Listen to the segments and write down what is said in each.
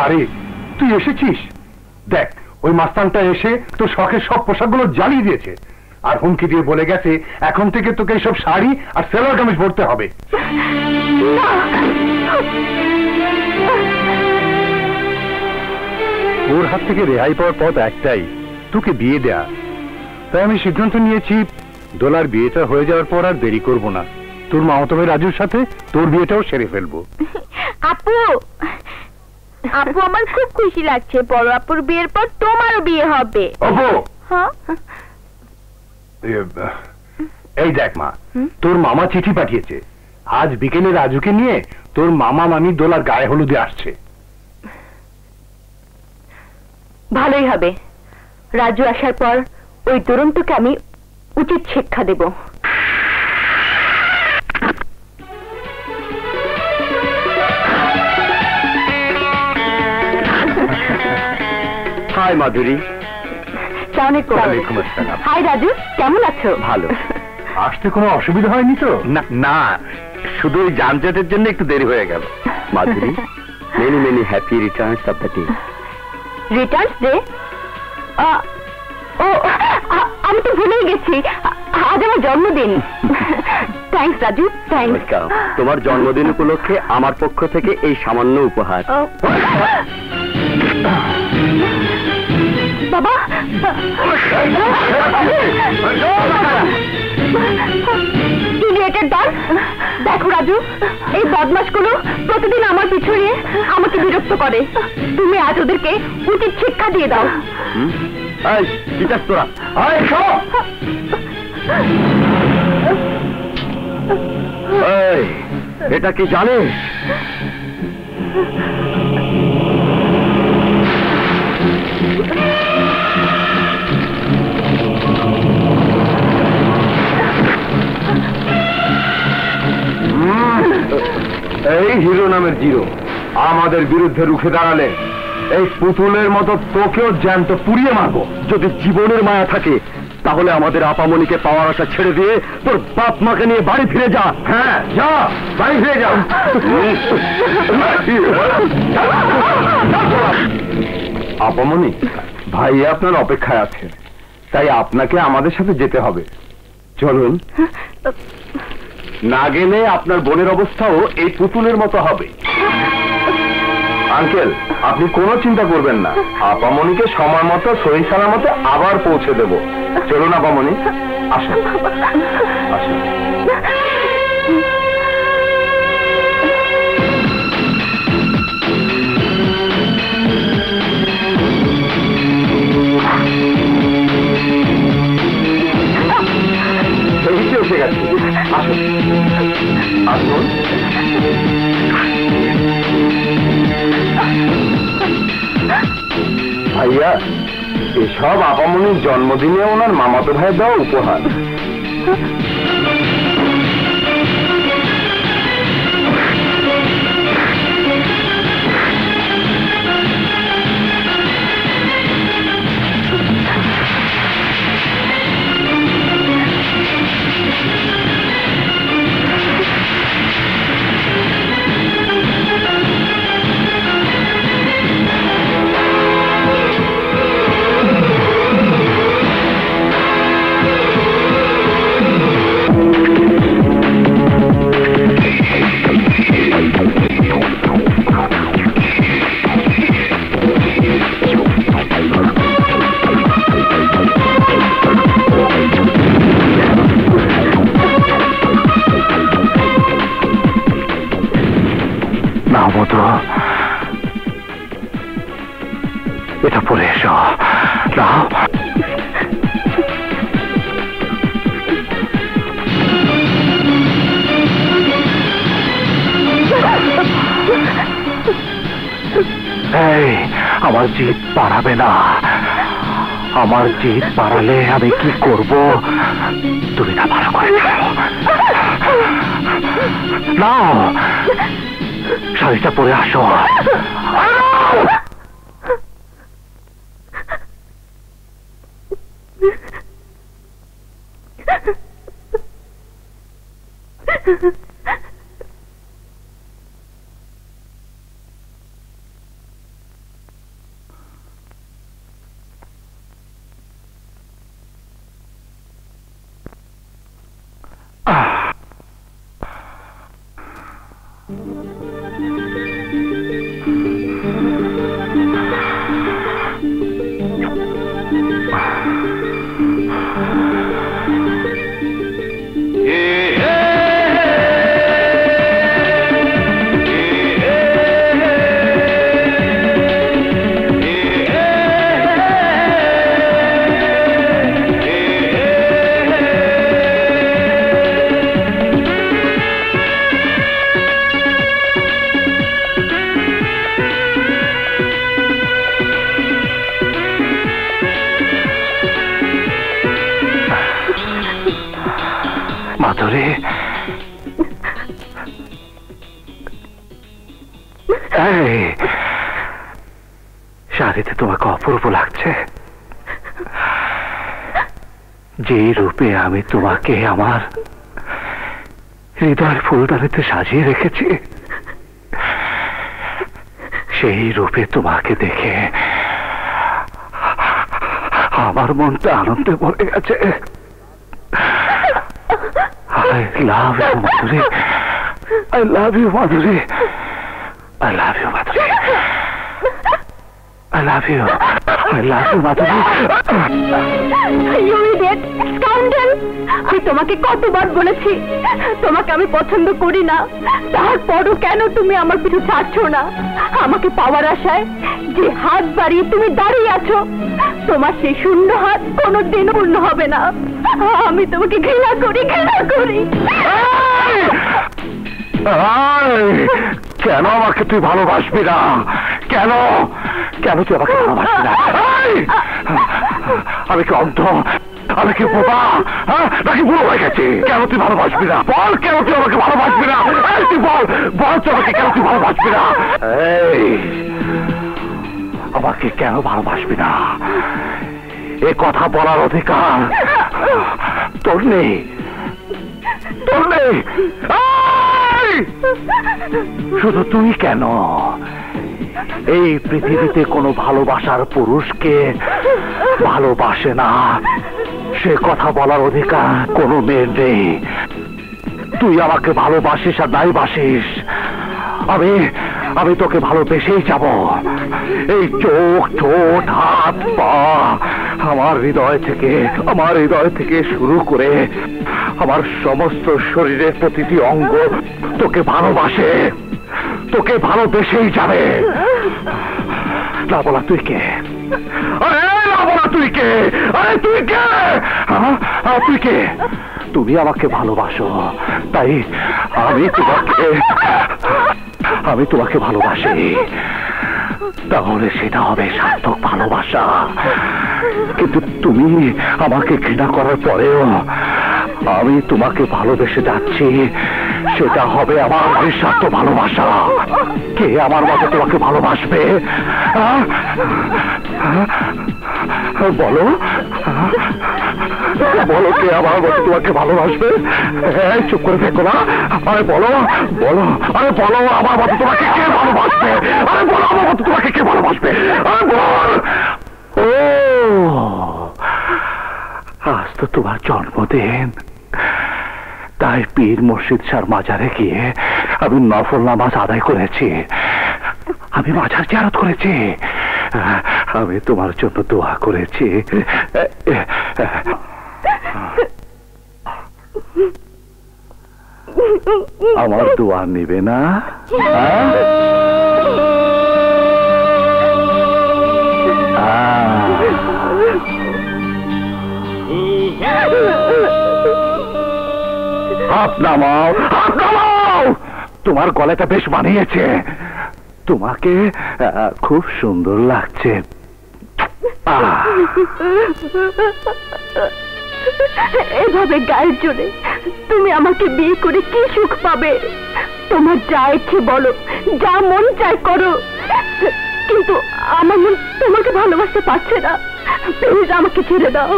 মারে তুই এসেছিস? দেখ ওই মাস্তানটা এসে তোর শখের সব পোশাকগুলো জ্বালিয়ে দিয়েছে। আর হুমকি দিয়ে বলে গেছে এখন থেকে তোকে এইসব শাড়ি আর সেলোয়ার কামিজ পরতে হবে। ওর হাত থেকে রেহাই পাওয়ার পথ একটাই তোকে বিয়ে দেয়া। তাই আমি সিদ্ধান্ত নিয়েছি দোলার বিয়েটা হয়ে যাওয়ার পর আর দেরি করব না। তোর মামাতো ভাই রাজুর সাথে তোর বিয়েটাও সেরে ফেলব। আপু আপু আমার খুব খুশি লাগছে। বড় আপুর বিয়ের পর তোমারও বিয়ে হবে। অপু হ্যাঁ? এই দেখ মা তোর মামা চিঠি পাঠিয়েছে। আজ বিকেলে রাজুকে নিয়ে তোর মামা মামি দোলার গায়ে হলুদে আসছে। ভালোই হবে। রাজু আসার পর ওই দুরন্তকে আমি উচিত শিক্ষা দেব। হাই মাধুরী। হাই রাজু কেমন আছো? ভালো। আসতে কোনো অসুবিধা হয়নি তো? না শুধু ওই যানজটের জন্য একটু দেরি হয়ে গেল। Madhuri many many happy returns of the day returns day ও আমি তো ভুলেই গেছি। আজ আমার জন্মদিন। থ্যাঙ্কস রাজু থ্যাঙ্কস তোমার জন্মদিন উপলক্ষে আমার পক্ষ থেকে এই সামান্য উপহার। বাবা। ইডিয়েটের দল দেখো রাজু, এই বদমাসগুলো প্রতিদিন আমার পিছু নিয়ে আমাকে বিরক্ত করে। তুমি আজ ওদেরকে উচিত শিক্ষা দিয়ে দাও। তোরা। এটা কি জানিস? এই হিরো নামের জিরো। আমাদের বিরুদ্ধে রুখে দাঁড়ালে এই পুতুলের মতো তোকেও জ্যান্ত পুড়িয়ে মারবো। যদি জীবনের মায়া থাকে, তাহলে আমাদের আপামনিকে পাওয়ার আশা ছেড়ে দিয়ে তোর বাপ মাকে নিয়ে বাড়ি ফিরে যা। হ্যাঁ যা, বাড়ি ফিরে যা। আপামনি ভাই আপনার অপেক্ষায় আছে তাই আপনাকে আমাদের সাথে যেতে হবে। চলুন। না গেলে আপনার বোনের অবস্থাও এই পুতুলের মতো হবে। আঙ্কেল, আপনি কোনো চিন্তা করবেন না। আপামনিকে সময় মতো, সহি মতো আবার পৌঁছে দেব। চলুন আপামনি। আসুন। আসুন। এসব আপামনির জন্মদিনে ওনার মামাতো ভাই দেওয়া উপহার। না মতো এটা পরে এসো। আমার জিদ পারাবে না। আমার জিদ পারালে আমি কি করব? তুমি না ভালো করে। নাও। শাড়িটা পরে আসো। এই, শাড়িতে তোমাকে অপূর্ব লাগছে। যে রূপে আমি তোমাকে আমার হৃদয়ের ফুলদানিতে সাজিয়ে রেখেছি সেই রূপে তোমাকে দেখে আমার মনটা আনন্দে ভরে গেছে। I love you, Madhuri. I love you, Madhuri. I love you, Madhuri. I love you. মাধুরী! আমি তোমাকে কতবার বলেছি তোমাকে আমি পছন্দ করি না। তারপরও কেন তুমি আমার পিছু ছাড়ছো না? আমাকে পাওয়ার আশায় যে হাত বাড়িয়ে তুমি দাঁড়িয়ে আছো তোমার সেই শূন্য হাত কোনোদিন পূর্ণ হবে না। আমি তোমাকে ঘৃণা করি ঘৃণা করি। কেন আমাকে তুই ভালোবাসবি না? কেন কেন তুই আমাকে ভালোবাসবি না? আমি কি অন্ধ? আমি কি বোবা? হ্যাঁ? নাকি বুড়ো হয়ে গেছি? কেন তুই ভালোবাসবি না? বল কেন তুই আমাকে ভালোবাসবি না? তুই বল! বল তুই আমাকে কেন তুই ভালোবাসবি না? এই! আমাকে কেন ভালোবাসবি না? এ কথা বলার অধিকার তোর নেই। তোর নেই। শুধু তুই কেন? এই পৃথিবীতে কোনো ভালোবাসার পুরুষকে ভালোবাসে না। সে কথা বলার অধিকার কোনো মেয়ের নেই। তুই আমাকে ভালোবাসিস আর নাই বাসিস। আমি আমি তোকে ভালোবেসেই যাব। এই চোখ, ঠোঁট, হাত, পা আমার হৃদয় থেকে, আমার হৃদয় থেকে শুরু করে আমার সমস্ত শরীরের প্রতিটি অঙ্গ তোকে ভালোবাসে। তোকে ভালোবেসেই যাবে। না বলা তুই কে? তুই কে? তুই কে? হ্যাঁ? তুই কে? তুমি আমাকে ভালোবাসো, তাই আমি তোমাকে আমি তোমাকে ভালোবাসি। তাহলে সেটা হবে সার্থক ভালোবাসা। কিন্তু তুমি আমাকে ঘৃণা করার পরেও আমি তোমাকে ভালোবেসে যাচ্ছি। সেটা হবে আমার নিঃস্বার্থ ভালোবাসা। কে আমার মতো তোমাকে ভালোবাসবে? বলো। বলো কে আমার মতো তোমাকে ভালোবাসবে? চুপ করে থেকো না। আরে বলো বলো। আরে বলো আমার মতো তোমাকে কে ভালোবাসবে? আরে বলো আমার মতো তোমাকে কে ভালোবাসবে? আরে বল। ও, আজ তো তোমার জন্মদিন। তাই পীর মুর্শিদ সার মাজারে গিয়ে আমি নফল নামাজ আদায় করেছি আমি মাজার জারত করেছি আমি তোমার জন্য দোয়া করেছি। আমার দোয়া নিবে না? হাত নামাও হাত নামাও! তোমার গলাটা বেশ মানিয়েছে তোমাকে খুব সুন্দর লাগছে। এভাবে গায়ের জোরে তুমি আমাকে বিয়ে করে কি সুখ পাবে? তোমার যা ইচ্ছে বলো, যা মন চাই করো। কিন্তু আমার মন তোমাকে ভালোবাসতে পারছে না। প্লিজ আমাকে ছেড়ে দাও,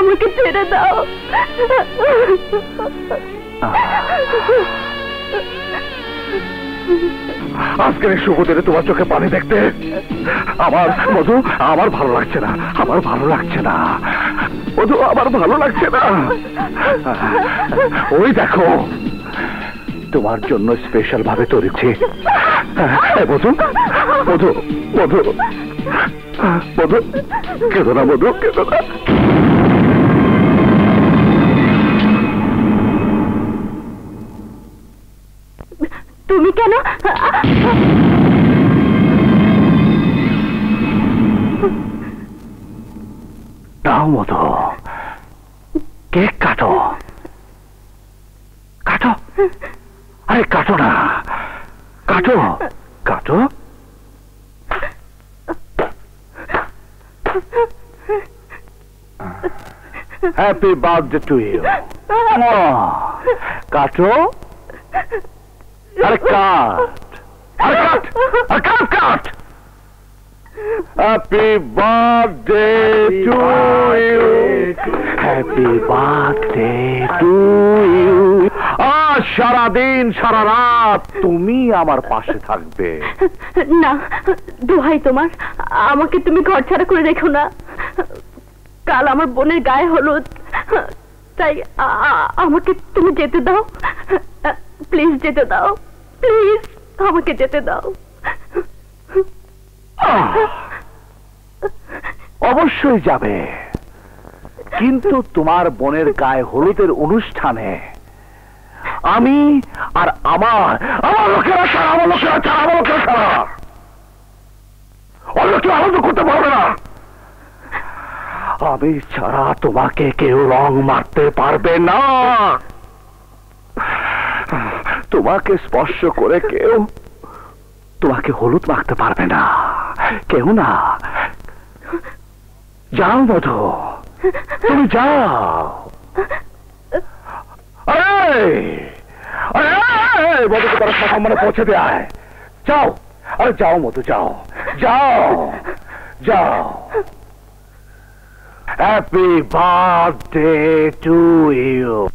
আমাকে ছেড়ে দাও। আজকের এই দিনে তোমার চোখে পানি দেখতে আমার মধু আমার ভালো লাগছে না, আমার ভালো লাগছে না। মধু আমার ভালো লাগছে না। ওই দেখো, তোমার জন্য স্পেশাল ভাবে তৈরিছি এই মধু মধু মধু মধু, কেঁদো না, মধু, কেঁদো তুমি কেন? নাও মধু। কেক কাটো। কাটো? আরে কাটো না। কাটো। কাটো? হ্যাপি বার্থডে টু ইউ কাটো? আরে কাট আরে কাট আরে cut cut happy birthday to you happy birthday to you আজ সারাদিন সারা রাত তুমি আমার পাশে থাকবে। না দোহাই তোমার। আমাকে তুমি ঘর ছাড়া করে রেখো না। কাল আমার বোনের গায়ে হলুদ। তাই আমাকে তুমি যেতে দাও। প্লিজ যেতে দাও। প্লিজ আমাকে যেতে দাও। অবশ্যই যাবে। কিন্তু তোমার বোনের গায়ে হলুদের অনুষ্ঠানে আমি আর আমার আমার লোকেরা ছাড়া, আমার লোকেরা ছাড়া, আমার লোকেরা ছাড়া। অন্য কেউ আনন্দ করতে পারবে না। আমি ছাড়া তোমাকে কেউ রং মারতে পারবে না। তোমাকে স্পর্শ করে কেউ তোমাকে হলুদ মাখতে পারবে না। কেউ না। যাও মধু। তুমি যাও। আরে! আরে মধুকে তারা সম্মানে পৌঁছে দেয়। যাও। আরে, যাও মধু, যাও। যাও। যাও। Happy birthday to you